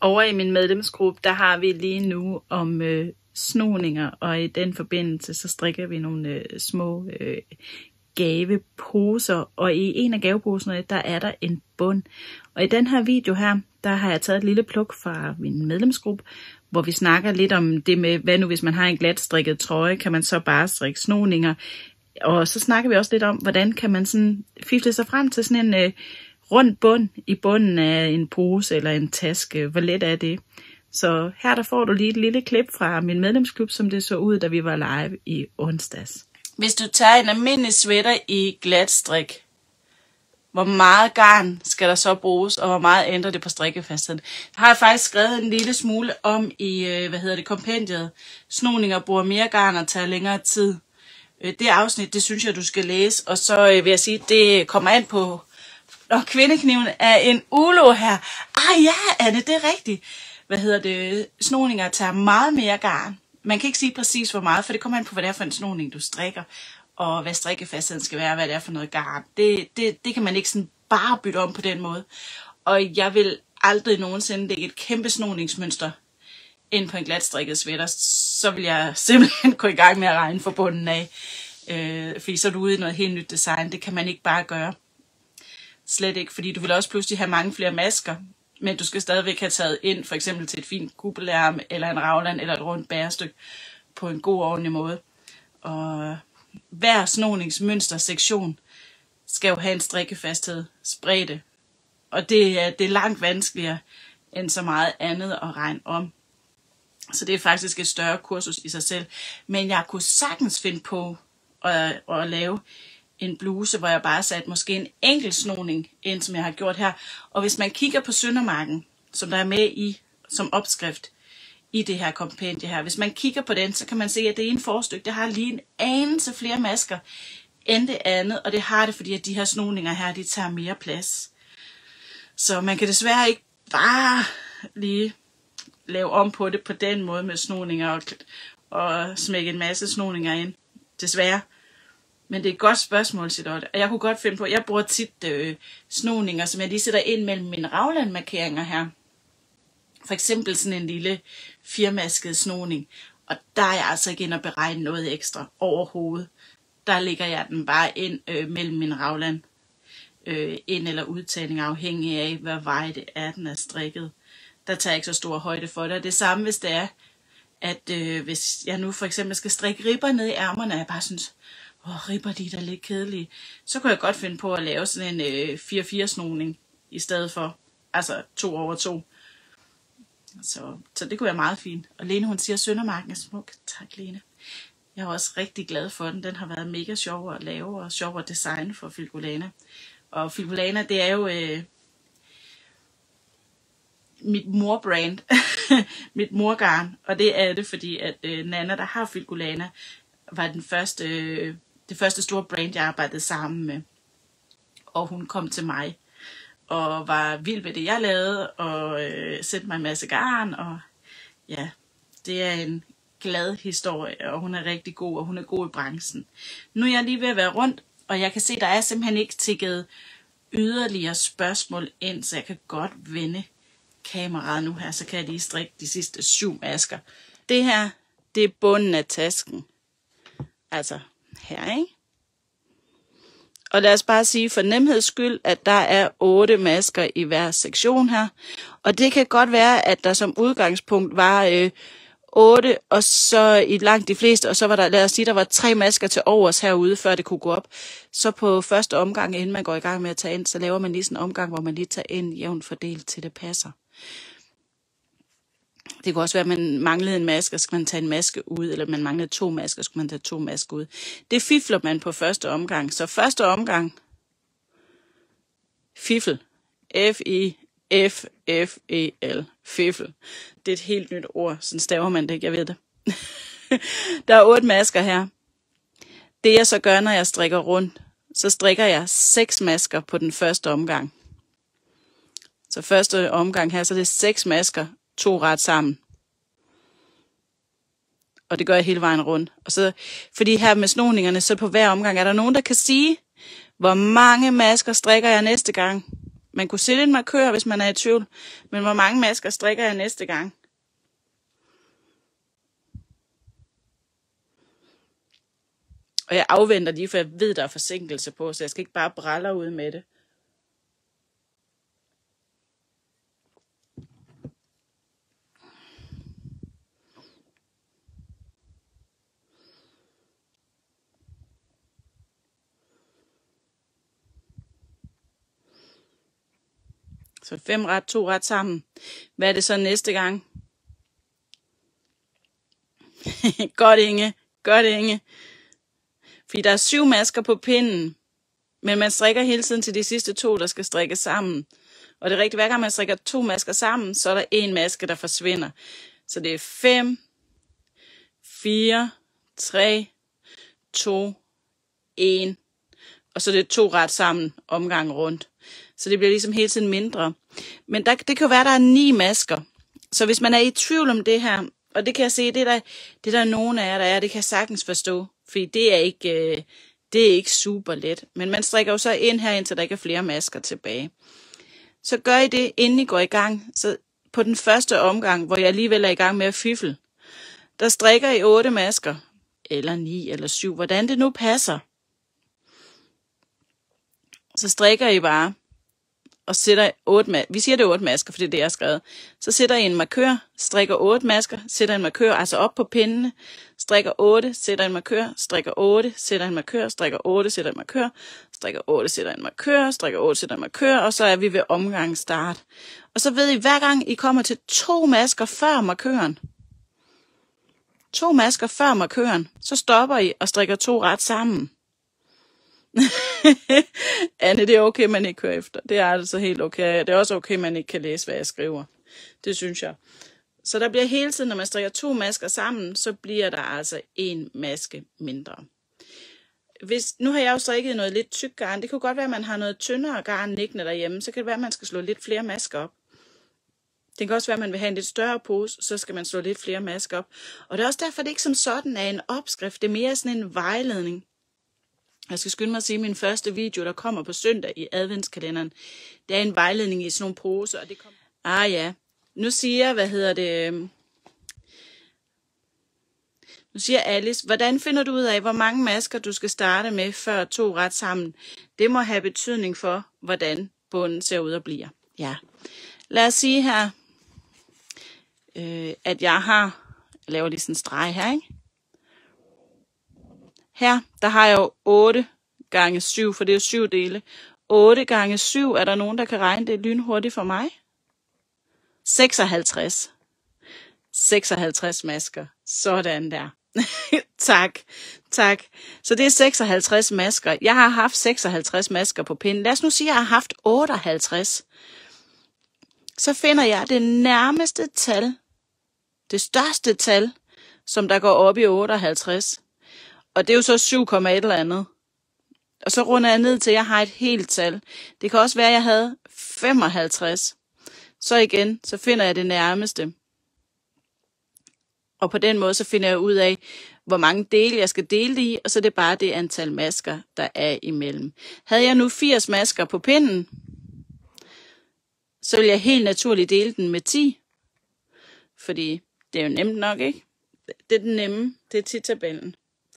Over i min medlemsgruppe, der har vi lige nu om øh, snoninger, og i den forbindelse, så strikker vi nogle øh, små øh, gaveposer, og i en af gaveposerne, der er der en bund. Og i den her video her, der har jeg taget et lille pluk fra min medlemsgruppe, hvor vi snakker lidt om det med, hvad nu hvis man har en glat strikket trøje, kan man så bare strikke snoninger. Og så snakker vi også lidt om, hvordan kan man sådan fifle sig frem til sådan en øh, rund bund i bunden af en pose eller en taske. Hvor let er det? Så her der får du lige et lille klip fra min medlemsklub, som det så ud, da vi var live i onsdags. Hvis du tager en almindelig sweater i glat strik, hvor meget garn skal der så bruges, og hvor meget ændrer det på strikkefastheden. Det har jeg faktisk skrevet en lille smule om i, øh, hvad hedder det, kompendiet. Snoninger bruger mere garn og tager længere tid. Øh, det afsnit, det synes jeg, du skal læse, og så øh, vil jeg sige, det kommer an på, Nå, kvindekniven er en ulo her. Ah ja, Anne, det er rigtigt. Hvad hedder det? Snoninger tager meget mere garn. Man kan ikke sige præcis hvor meget, for det kommer an på, hvad det er for en snoning, du strikker og hvad strikkefastheden skal være, hvad det er for noget garn. Det, det, det kan man ikke sådan bare bytte om på den måde. Og jeg vil aldrig nogensinde lægge et kæmpe snoningsmønster ind på en glatstrikket sweater, så vil jeg simpelthen gå i gang med at regne for bunden af. Øh, fordi så er du ude i noget helt nyt design. Det kan man ikke bare gøre. Slet ikke, fordi du vil også pludselig have mange flere masker, men du skal stadigvæk have taget ind, for eksempel til et fint kuppelærm, eller en ravland, eller et rundt bærestykke, på en god ordentlig måde. Og hver snoningsmønstersektion skal jo have en strikkefasthed, spredte. Og det er, det er langt vanskeligere end så meget andet at regne om. Så det er faktisk et større kursus i sig selv. Men jeg kunne sagtens finde på at, at lave en bluse, hvor jeg bare satte måske en enkelt snoning ind, som jeg har gjort her. Og hvis man kigger på Søndermarken, som der er med i som opskrift, i det her kompendie her. Hvis man kigger på den, så kan man se, at det ene forstykke, det har lige en anelse flere masker end det andet, og det har det, fordi at de her snoninger her, de tager mere plads. Så man kan desværre ikke bare lige lave om på det på den måde med snoninger og, og smække en masse snoninger ind. Desværre. Men det er et godt spørgsmål, Charlotte. Og jeg kunne godt finde på, jeg bruger tit øh, snoninger, som jeg lige sætter ind mellem mine raglandmarkeringer her. For eksempel sådan en lille firmasket snoning. Og der er jeg altså ikke ind og beregne noget ekstra overhovedet. Der ligger jeg den bare ind øh, mellem min ravland. Øh, ind- eller udtagning afhængig af, hvad vej det er, den er strikket. Der tager jeg ikke så stor højde for det. det samme, hvis det er, at øh, hvis jeg nu for eksempel skal strikke ribber ned i ærmerne, og jeg bare synes, åh, ribber de der lidt kedelige, så kunne jeg godt finde på at lave sådan en øh, 4-4 snoning i stedet for, altså to over to. Så, så det kunne være meget fint. Og Lene, hun siger, at Søndermarken er smuk. Tak, Lene. Jeg er også rigtig glad for den. Den har været mega sjov at lave, og sjov at designe for Filgolana. Og Filgolana, det er jo øh, mit morbrand, mit morgarn. Og det er det, fordi at øh, Nana, der har Filgolana, var den første, øh, det første store brand, jeg arbejdede sammen med. Og hun kom til mig og var vild med det, jeg lavede, og øh, sendte mig en masse garn, og ja, det er en glad historie, og hun er rigtig god, og hun er god i branchen. Nu er jeg lige ved at være rundt, og jeg kan se, der er simpelthen ikke tækket yderligere spørgsmål ind, så jeg kan godt vende kameraet nu her, så kan jeg lige strikke de sidste syv masker. Det her, det er bunden af tasken. Altså her, ikke? Og lad os bare sige for nemheds skyld, at der er otte masker i hver sektion her. Og det kan godt være, at der som udgangspunkt var øh, 8, og så i langt de fleste, og så var der, lad os sige, der var tre masker til overs herude, før det kunne gå op. Så på første omgang, inden man går i gang med at tage ind, så laver man lige sådan en omgang, hvor man lige tager ind jævnt fordelt, til det passer. Det kunne også være, at man manglede en maske, og skal man tage en maske ud, eller man manglede to masker, skal man tage to masker ud. Det fifler man på første omgang. Så første omgang, fifel, F-I-F-F-E-L, fifel. Det er et helt nyt ord, sådan staver man det ikke, jeg ved det. Der er otte masker her. Det jeg så gør, når jeg strikker rundt, så strikker jeg seks masker på den første omgang. Så første omgang her, så det er seks masker, to ret sammen. Og det gør jeg hele vejen rundt. Og så, fordi her med snoningerne, så på hver omgang er der nogen, der kan sige, hvor mange masker strikker jeg næste gang. Man kunne sætte en markør, hvis man er i tvivl. Men hvor mange masker strikker jeg næste gang? Og jeg afventer lige, for jeg ved, der er forsinkelse på, så jeg skal ikke bare brælle ud med det. Så fem ret, to ret sammen. Hvad er det så næste gang? Godt, Inge. Godt, Inge. Fordi der er syv masker på pinden, men man strikker hele tiden til de sidste to, der skal strikkes sammen. Og det er rigtigt, hver gang man strikker to masker sammen, så er der en maske, der forsvinder. Så det er 5, 4, 3, 2, 1. Og så er det to ret sammen omgang rundt. Så det bliver ligesom hele tiden mindre. Men der, det kan jo være, der er ni masker. Så hvis man er i tvivl om det her, og det kan jeg se, det der, det der er nogen af jer, der er, det kan jeg sagtens forstå. Fordi det er ikke, øh, det er ikke super let. Men man strikker jo så ind her, indtil der ikke er flere masker tilbage. Så gør I det, inden I går i gang. Så på den første omgang, hvor jeg alligevel er i gang med at fifle, der strikker I otte masker. Eller ni eller syv, hvordan det nu passer. Så strikker I bare og sætter otte masker. Vi siger det er otte masker, for det er det, jeg har skrevet. Så sætter I en markør, strikker otte masker, sætter en markør, altså op på pindene, strikker 8, sætter en markør, strikker 8, sætter en markør, strikker 8, sætter en markør, strikker 8, sætter en markør, strikker 8, sætter en markør, og så er vi ved omgang start. Og så ved I, hver gang I kommer til to masker før markøren, to masker før markøren, så stopper I og strikker to ret sammen. Anne, det er okay, man ikke kører efter. Det er altså helt okay. Det er også okay, man ikke kan læse, hvad jeg skriver. Det synes jeg. Så der bliver hele tiden, når man strikker to masker sammen, så bliver der altså en maske mindre. Hvis, nu har jeg jo strikket noget lidt tyk garn. Det kunne godt være, at man har noget tyndere garn liggende derhjemme. Så kan det være, at man skal slå lidt flere masker op. Det kan også være, at man vil have en lidt større pose, så skal man slå lidt flere masker op. Og det er også derfor, det ikke som sådan er en opskrift. Det er mere sådan en vejledning. Jeg skal skynde mig at sige, at min første video, der kommer på søndag i adventskalenderen, det er en vejledning i sådan nogle poser. Og det kom... Ah ja, nu siger, hvad hedder det, øhm, nu siger Alice, hvordan finder du ud af, hvor mange masker du skal starte med, før to ret sammen? Det må have betydning for, hvordan bunden ser ud og bliver. Ja. Lad os sige her, øh, at jeg har, jeg laver lige sådan en streg her, ikke? Her, der har jeg jo 8 gange 7, for det er jo 7 dele. 8 gange 7, er der nogen, der kan regne det lynhurtigt for mig? 56. 56 masker. Sådan der. tak, tak. Så det er 56 masker. Jeg har haft 56 masker på pinden. Lad os nu sige, at jeg har haft 58. Så finder jeg det nærmeste tal, det største tal, som der går op i 58. Og det er jo så 7, et eller andet. Og så runder jeg ned til, at jeg har et helt tal. Det kan også være, at jeg havde 55. Så igen, så finder jeg det nærmeste. Og på den måde, så finder jeg ud af, hvor mange dele jeg skal dele det i, og så er det bare det antal masker, der er imellem. Havde jeg nu 80 masker på pinden, så vil jeg helt naturligt dele den med 10. Fordi det er jo nemt nok, ikke? Det er den nemme. Det er 10-tabellen.